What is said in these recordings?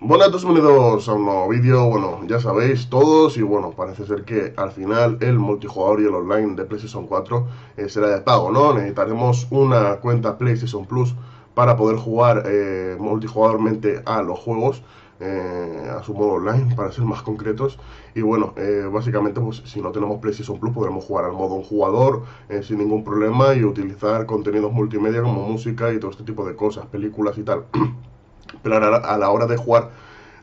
Bueno, a todos bienvenidos a un nuevo vídeo, bueno, ya sabéis todos y bueno, parece ser que al final el multijugador y el online de PlayStation 4 eh, será de pago, ¿no? Necesitaremos una cuenta PlayStation Plus para poder jugar eh, multijugadormente a los juegos, eh, a su modo online, para ser más concretos. Y bueno, básicamente pues si no tenemos PlayStation Plus podremos jugar al modo un jugador sin ningún problema y utilizar contenidos multimedia como música y todo este tipo de cosas, películas y tal. Pero a la hora de jugar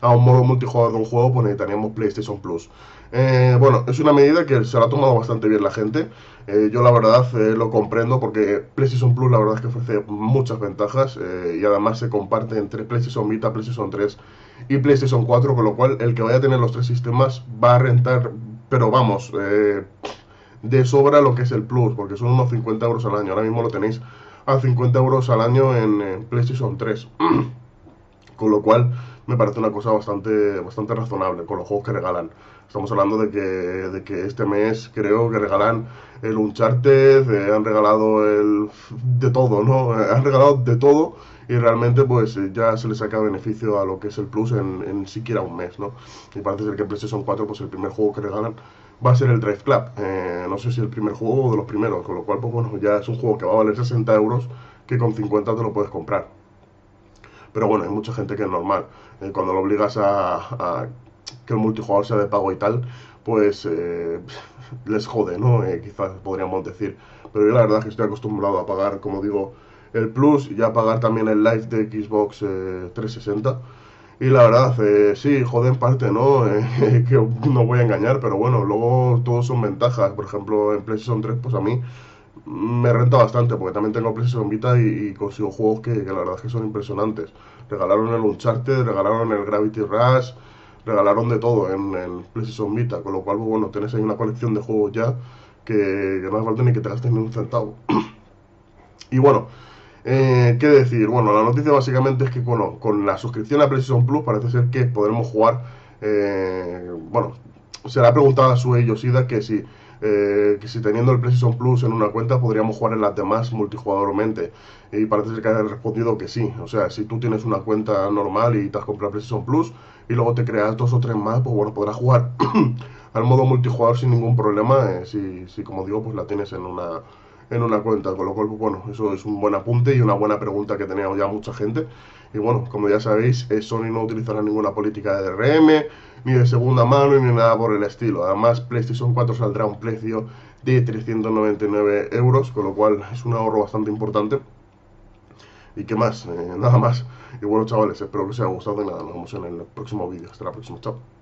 a un modo multijugador de un juego, pues necesitaríamos PlayStation Plus. Eh, bueno, es una medida que se la ha tomado bastante bien la gente. Eh, yo la verdad eh, lo comprendo porque PlayStation Plus la verdad es que ofrece muchas ventajas y además se comparte entre PlayStation Vita, PlayStation 3 y PlayStation 4, con lo cual el que vaya a tener los tres sistemas va a rentar, pero vamos, de sobra lo que es el Plus, porque son unos 50 euros al año. Ahora mismo lo tenéis a 50 euros al año en PlayStation 3. Con lo cual me parece una cosa bastante, bastante razonable con los juegos que regalan. Estamos hablando de que, de que este mes creo que regalan el Uncharted, eh, han regalado el de todo, ¿no? Eh, han regalado de todo y realmente pues eh, ya se les saca beneficio a lo que es el Plus en, en siquiera un mes, ¿no? Y parece ser que PlayStation 4 pues el primer juego que regalan va a ser el Drive Club. no sé si el primer juego o de los primeros, con lo cual pues bueno, ya es un juego que va a valer 60 euros que con 50 te lo puedes comprar. Pero bueno, hay mucha gente que es normal. Eh, cuando lo obligas a, que el multijugador sea de pago y tal, pues eh, les jode, ¿no? Eh, quizás podríamos decir. Pero yo la verdad que estoy acostumbrado a pagar, como digo, el Plus y a pagar también el Live de Xbox 360. Y la verdad, sí, jode en parte, ¿no? que no voy a engañar, pero bueno, luego todos son ventajas. Por ejemplo, en PlayStation 3, pues a mí me renta bastante porque también tengo PlayStation Vita y, consigo juegos que, la verdad es que son impresionantes. Regalaron el Uncharted, regalaron el Gravity Rush, regalaron de todo en, el PlayStation Vita, con lo cual, pues, bueno, tienes ahí una colección de juegos ya que, no hace falta ni que te gastes ni un centavo. y bueno, eh, ¿qué decir? Bueno, la noticia básicamente es que bueno, con la suscripción a PlayStation Plus parece ser que podremos jugar, eh, bueno, será preguntada a su Yosida que si eh, que si teniendo el PlayStation Plus en una cuenta podríamos jugar en las demás multijugadormente. Y parece que haya respondido que sí. O sea, si tú tienes una cuenta normal y te has comprado PlayStation Plus y luego te creas dos o tres más, pues bueno, podrás jugar al modo multijugador sin ningún problema. Eh, si, si, como digo, pues la tienes en una en una cuenta, con lo cual, pues bueno, eso es un buen apunte y una buena pregunta que tenía ya mucha gente. Y bueno, como ya sabéis, eh, Sony no utilizará ninguna política de DRM, ni de segunda mano, ni nada por el estilo. Además, PlayStation 4 saldrá a un precio de 399 euros, con lo cual es un ahorro bastante importante. ¿Y qué más? Eh, nada más. Y bueno, chavales, espero que os haya gustado y nada, nos vemos en el próximo vídeo. Hasta la próxima, chao.